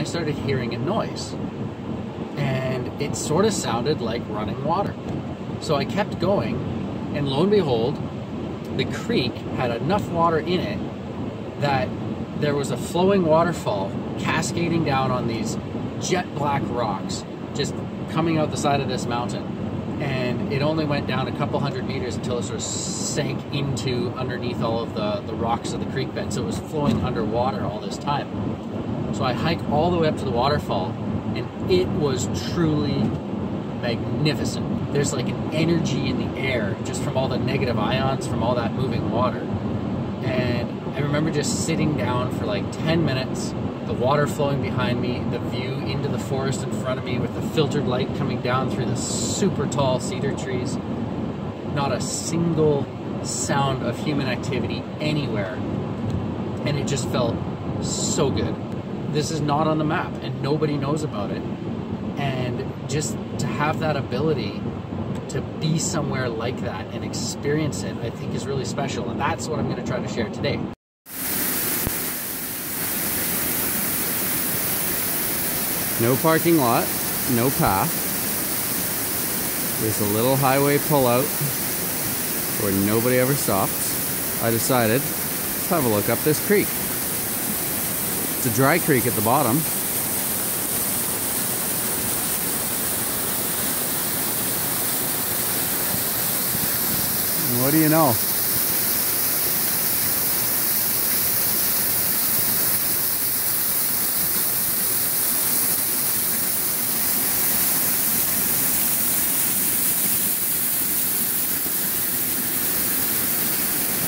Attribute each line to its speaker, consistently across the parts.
Speaker 1: I started hearing a noise. And it sort of sounded like running water. So I kept going, and lo and behold, the creek had enough water in it that there was a flowing waterfall cascading down on these jet black rocks, just coming out the side of this mountain. And it only went down a couple hundred meters until it sort of sank into underneath all of the, the rocks of the creek bed. So it was flowing underwater all this time. So I hike all the way up to the waterfall, and it was truly magnificent. There's like an energy in the air just from all the negative ions from all that moving water. And I remember just sitting down for like 10 minutes, the water flowing behind me, the view into the forest in front of me with the filtered light coming down through the super tall cedar trees. Not a single sound of human activity anywhere. And it just felt so good. This is not on the map and nobody knows about it. And just to have that ability to be somewhere like that and experience it, I think is really special. And that's what I'm going to try to share today.
Speaker 2: No parking lot, no path. There's a little highway pullout where nobody ever stops. I decided, let's have a look up this creek. It's a dry creek at the bottom. What do you know?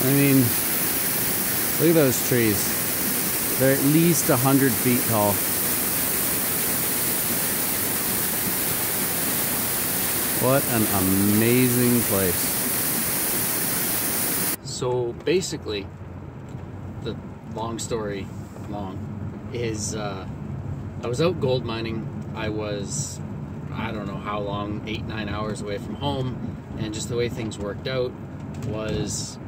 Speaker 2: I mean, look at those trees. They're at least 100 feet tall. What an amazing place.
Speaker 1: So basically, the long story long is uh, I was out gold mining. I was, I don't know how long, eight, nine hours away from home. And just the way things worked out was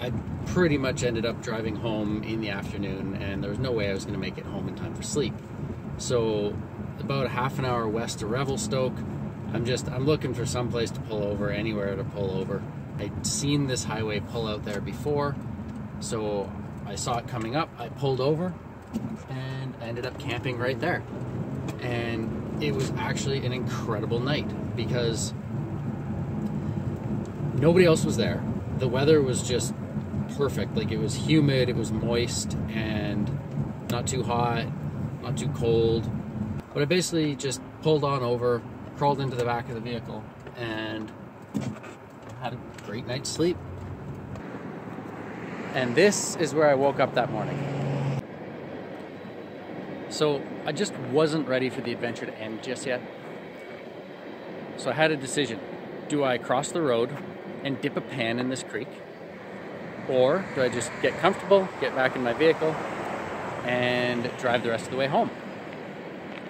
Speaker 1: I pretty much ended up driving home in the afternoon, and there was no way I was going to make it home in time for sleep. So, about a half an hour west of Revelstoke, I'm just I'm looking for some place to pull over, anywhere to pull over. I'd seen this highway pull out there before, so I saw it coming up. I pulled over, and I ended up camping right there. And it was actually an incredible night because nobody else was there. The weather was just perfect. Like it was humid, it was moist, and not too hot, not too cold. But I basically just pulled on over, crawled into the back of the vehicle, and had a great night's sleep. And this is where I woke up that morning. So I just wasn't ready for the adventure to end just yet. So I had a decision. Do I cross the road and dip a pan in this creek? Or do I just get comfortable, get back in my vehicle, and drive the rest of the way home?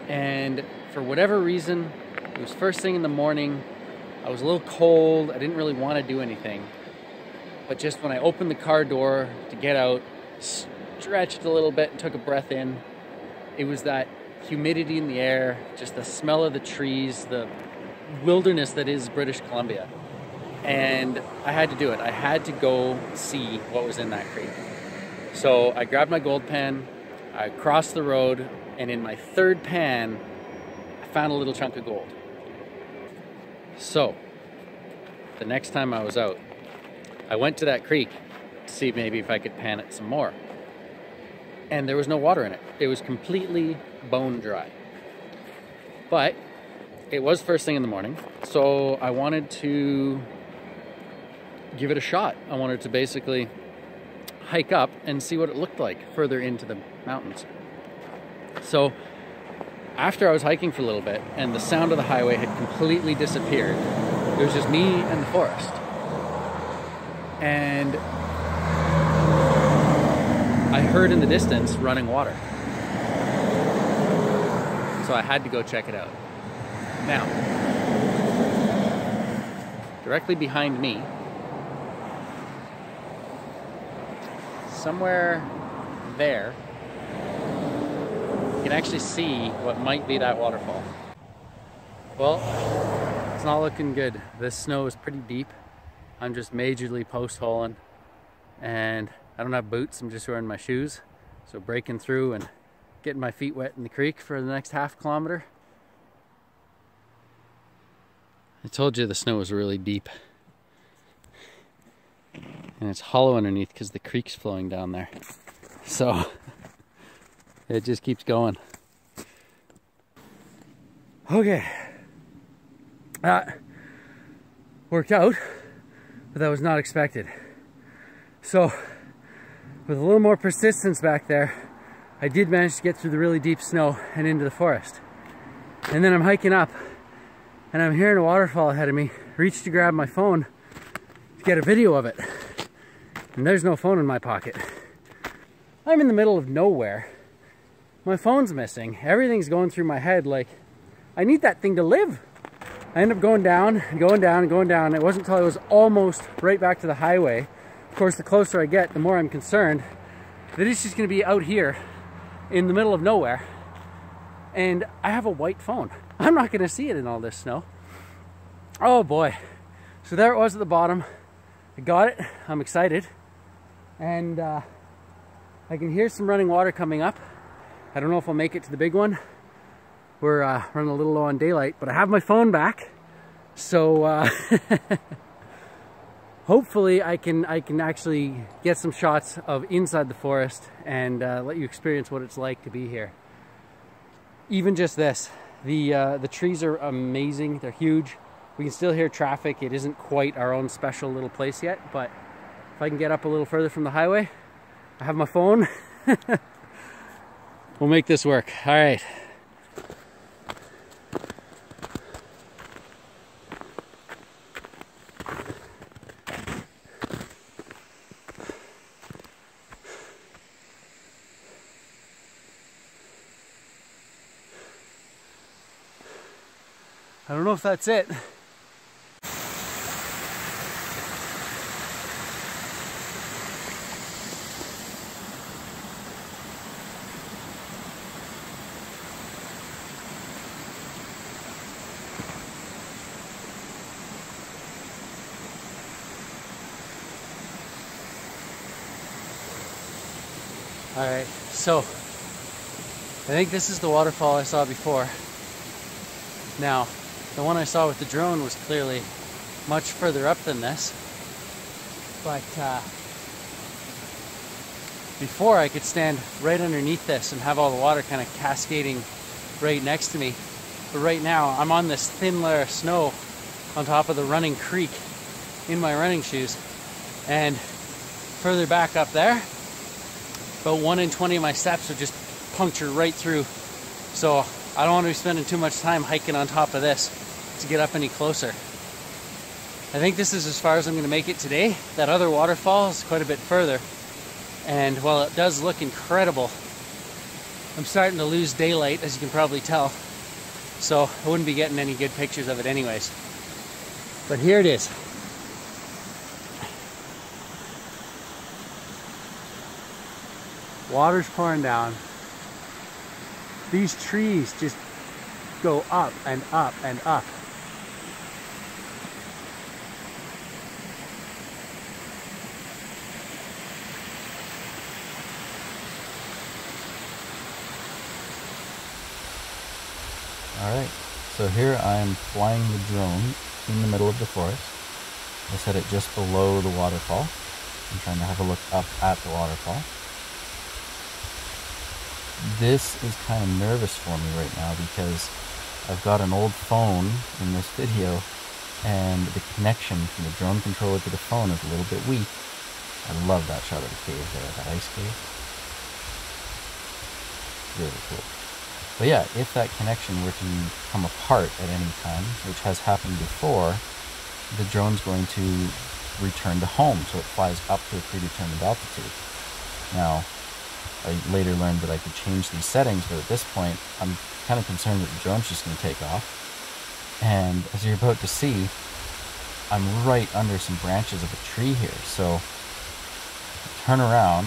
Speaker 1: And for whatever reason, it was first thing in the morning. I was a little cold. I didn't really want to do anything. But just when I opened the car door to get out, stretched a little bit and took a breath in, it was that humidity in the air, just the smell of the trees, the wilderness that is British Columbia. And I had to do it. I had to go see what was in that creek. So I grabbed my gold pan, I crossed the road, and in my third pan, I found a little chunk of gold. So, the next time I was out, I went to that creek to see maybe if I could pan it some more. And there was no water in it. It was completely bone dry. But it was first thing in the morning, so I wanted to give it a shot. I wanted to basically hike up and see what it looked like further into the mountains. So, after I was hiking for a little bit and the sound of the highway had completely disappeared, it was just me and the forest. And I heard in the distance running water. So I had to go check it out. Now, directly behind me, somewhere there, You can actually see what might be that waterfall. Well, it's not looking good. This snow is pretty deep. I'm just majorly post holing and I don't have boots, I'm just wearing my shoes. So breaking through and getting my feet wet in the creek for the next half kilometer. I told you the snow was really deep. And it's hollow underneath because the creek's flowing down there. So it just keeps going. Okay. That worked out, but that was not expected. So with a little more persistence back there, I did manage to get through the really deep snow and into the forest. And then I'm hiking up and I'm hearing a waterfall ahead of me, reach to grab my phone get a video of it. And there's no phone in my pocket. I'm in the middle of nowhere. My phone's missing. Everything's going through my head like, I need that thing to live. I end up going down going down going down. It wasn't until I was almost right back to the highway. Of course, the closer I get, the more I'm concerned that it's just gonna be out here in the middle of nowhere. And I have a white phone. I'm not gonna see it in all this snow. Oh boy. So there it was at the bottom. I got it, I'm excited. And uh, I can hear some running water coming up. I don't know if I'll make it to the big one. We're uh, running a little low on daylight, but I have my phone back. So uh, hopefully I can I can actually get some shots of inside the forest and uh, let you experience what it's like to be here. Even just this, the uh, the trees are amazing. They're huge. We can still hear traffic. It isn't quite our own special little place yet, but if I can get up a little further from the highway, I have my phone. we'll make this work. All right. I don't know if that's it. All right, so I think this is the waterfall I saw before. Now, the one I saw with the drone was clearly much further up than this. But uh, before I could stand right underneath this and have all the water kind of cascading right next to me. But right now I'm on this thin layer of snow on top of the running creek in my running shoes. And further back up there, about 1 in 20 of my steps would just puncture right through. So I don't want to be spending too much time hiking on top of this to get up any closer. I think this is as far as I'm going to make it today. That other waterfall is quite a bit further. And while it does look incredible, I'm starting to lose daylight, as you can probably tell. So I wouldn't be getting any good pictures of it anyways. But here it is. Water's pouring down. These trees just go up and up and up.
Speaker 2: Alright, so here I'm flying the drone in the middle of the forest. I set it just below the waterfall. I'm trying to have a look up at the waterfall. This is kind of nervous for me right now because I've got an old phone in this video and the connection from the drone controller to the phone is a little bit weak. I love that shot of the cave there, that ice cave. Really cool. But yeah, if that connection were to come apart at any time, which has happened before, the drone's going to return to home, so it flies up to a predetermined altitude. Now, I later learned that I could change these settings, but at this point, I'm kind of concerned that the drone's just going to take off. And as you're about to see, I'm right under some branches of a tree here, so turn around,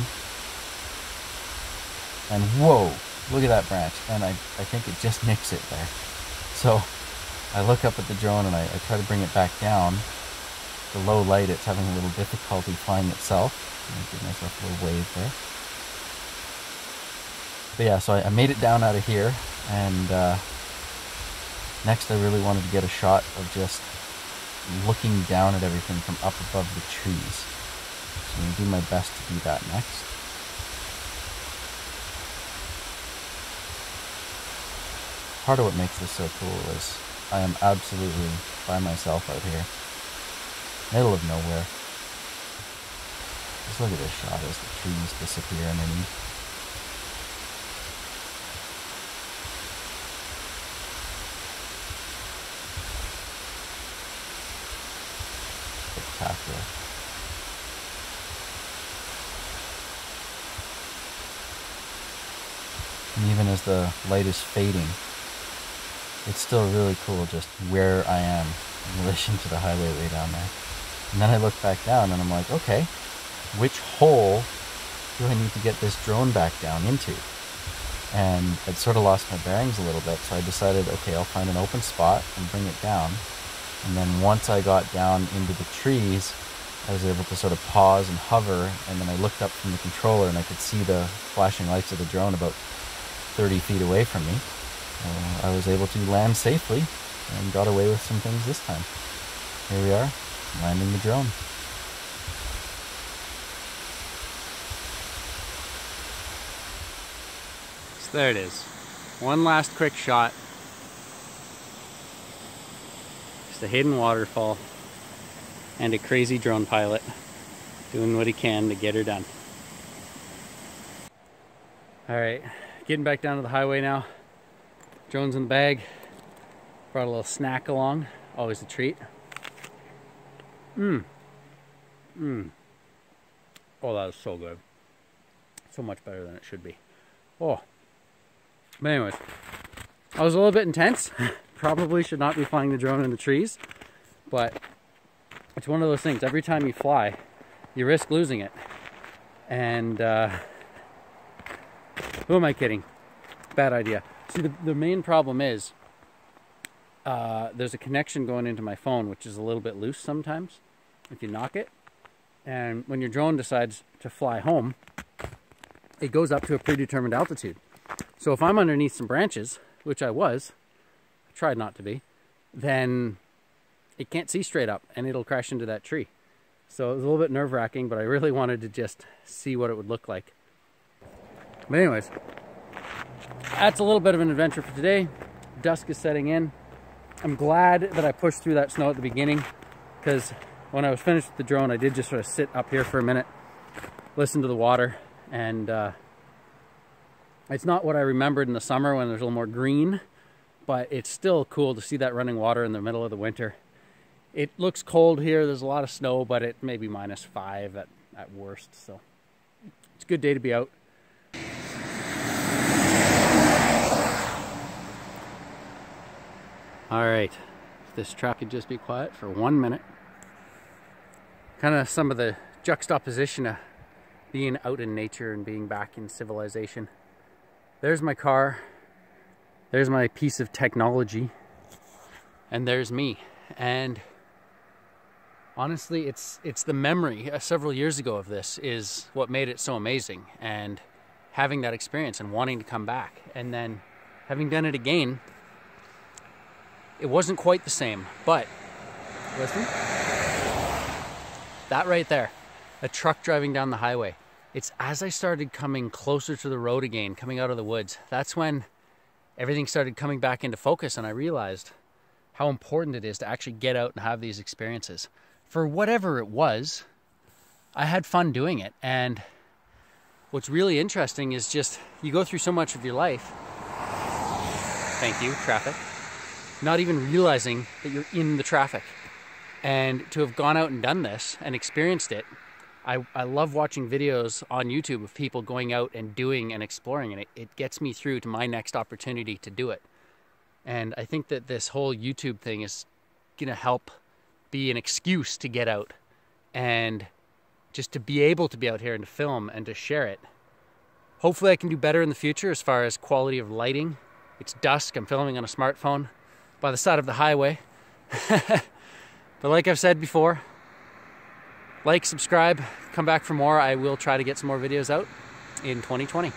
Speaker 2: and whoa, look at that branch. And I, I think it just nicks it there. So I look up at the drone and I, I try to bring it back down. The low light, it's having a little difficulty flying itself. give myself a little wave there. But yeah, so I, I made it down out of here, and uh, next I really wanted to get a shot of just looking down at everything from up above the trees. So I'm going to do my best to do that next. Part of what makes this so cool is I am absolutely by myself out here. Middle of nowhere. Just look at this shot as the trees disappear underneath. And even as the light is fading, it's still really cool just where I am in relation to the highway way down there. And then I look back down and I'm like, okay, which hole do I need to get this drone back down into? And I'd sort of lost my bearings a little bit, so I decided, okay, I'll find an open spot and bring it down. And then once I got down into the trees, I was able to sort of pause and hover, and then I looked up from the controller and I could see the flashing lights of the drone about 30 feet away from me. Uh, I was able to land safely and got away with some things this time. Here we are, landing the drone.
Speaker 1: So there it is. One last quick shot. Just a hidden waterfall and a crazy drone pilot doing what he can to get her done. All right, getting back down to the highway now. Drone's in the bag. Brought a little snack along. Always a treat. Mmm. Mmm. Oh, that is so good. So much better than it should be. Oh. But anyways, I was a little bit intense. Probably should not be flying the drone in the trees. But it's one of those things. Every time you fly, you risk losing it. And uh, who am I kidding? Bad idea. See, the, the main problem is uh, there's a connection going into my phone, which is a little bit loose sometimes if you knock it. And when your drone decides to fly home, it goes up to a predetermined altitude. So if I'm underneath some branches, which I was, I tried not to be, then it can't see straight up and it'll crash into that tree. So it was a little bit nerve wracking, but I really wanted to just see what it would look like. But anyways, that's a little bit of an adventure for today. Dusk is setting in. I'm glad that I pushed through that snow at the beginning because when I was finished with the drone, I did just sort of sit up here for a minute, listen to the water, and uh, it's not what I remembered in the summer when there's a little more green, but it's still cool to see that running water in the middle of the winter. It looks cold here, there's a lot of snow, but it may be minus five at, at worst, so it's a good day to be out. All right, this truck could just be quiet for one minute. Kind of some of the juxtaposition of being out in nature and being back in civilization. There's my car. There's my piece of technology. And there's me. And honestly, it's it's the memory uh, several years ago of this is what made it so amazing. And having that experience and wanting to come back, and then having done it again it wasn't quite the same, but listen. That right there, a truck driving down the highway. It's as I started coming closer to the road again, coming out of the woods, that's when everything started coming back into focus and I realized how important it is to actually get out and have these experiences. For whatever it was, I had fun doing it. And what's really interesting is just you go through so much of your life. Thank you, traffic not even realizing that you're in the traffic. And to have gone out and done this and experienced it, I, I love watching videos on YouTube of people going out and doing and exploring, and it, it gets me through to my next opportunity to do it. And I think that this whole YouTube thing is going to help be an excuse to get out and just to be able to be out here and to film and to share it Hopefully, I can do better in the future as far as quality of lighting. It's dusk, I'm filming on a smartphone by the side of the highway. but like I've said before, like, subscribe, come back for more. I will try to get some more videos out in 2020.